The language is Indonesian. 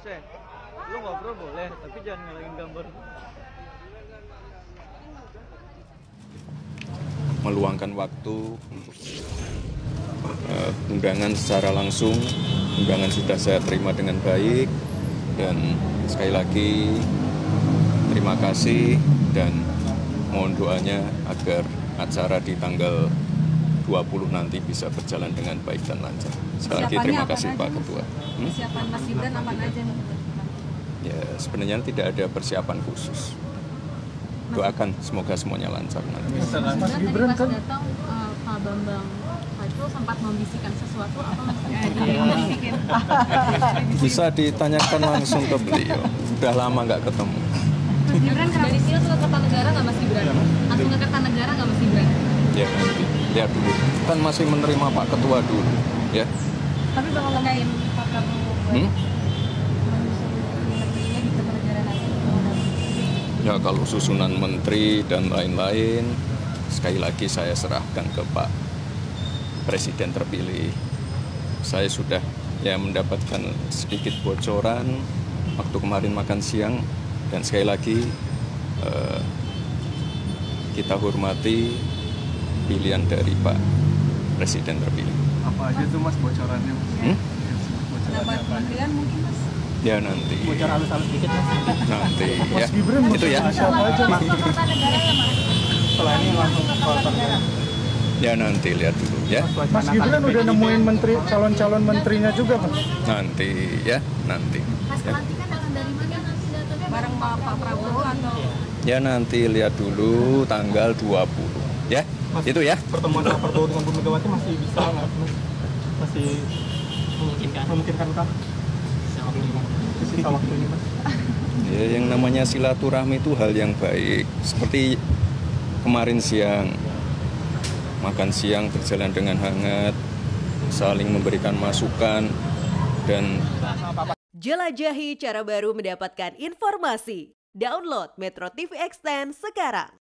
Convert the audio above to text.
Se, lu ngobrol boleh, tapi jangan ngalangin gambar. meluangkan waktu untuk uh, undangan secara langsung. Undangan sudah saya terima dengan baik dan sekali lagi terima kasih dan mohon doanya agar acara di tanggal 20 nanti bisa berjalan dengan baik dan lancar. Sekali lagi terima kasih Pak Ketua. Hmm? Persiapan Mas Gibran apa aja nih? Ya sebenarnya tidak ada persiapan khusus doakan semoga semuanya lancar nanti. Mas Gibran kan datang uh, Pak Bambang Pacul sempat membisikkan sesuatu apa membisikin? Bisa ditanyakan langsung ke beliau. Udah lama nggak ketemu. Mas Gibran dari sini ke Kertanegara nggak Mas Gibran? Langsung ke Kertanegara nggak Mas Gibran? Ya nanti lihat dulu. Kan masih menerima Pak Ketua dulu, ya. Tapi bakal ngedain Pak Prabowo. Hmm? Ya kalau susunan menteri dan lain-lain, sekali lagi saya serahkan ke Pak Presiden terpilih. Saya sudah ya mendapatkan sedikit bocoran waktu kemarin makan siang dan sekali lagi eh, kita hormati pilihan dari Pak Presiden terpilih. Apa aja tuh mas bocorannya? Hmm? Mungkin Mas? Ya nanti. Bocor halus-halus dikit mas. Nanti ya. Gibran Itu ya. Siapa aja mas? Kertanegara ya Mas? Setelah ini langsung. Ya nanti lihat dulu ya. Mas Gibran udah nemuin menteri calon-calon menterinya juga mas. Nanti ya, nanti. Mas Ya. pelantikan akan dari mana nanti datangnya? Bareng Pak Prabowo atau? Ya nanti lihat dulu tanggal 20 ya. Itu ya. Pertemuan Pak Prabowo dengan Bu Megawati masih bisa nggak? Mas? Masih memungkinkan? Memungkinkan kah? Sisa waktu ini mas. Ya, yang namanya silaturahmi itu hal yang baik. Seperti kemarin siang makan siang berjalan dengan hangat, saling memberikan masukan dan Jelajahi cara baru mendapatkan informasi. Download Metro TV Extend sekarang.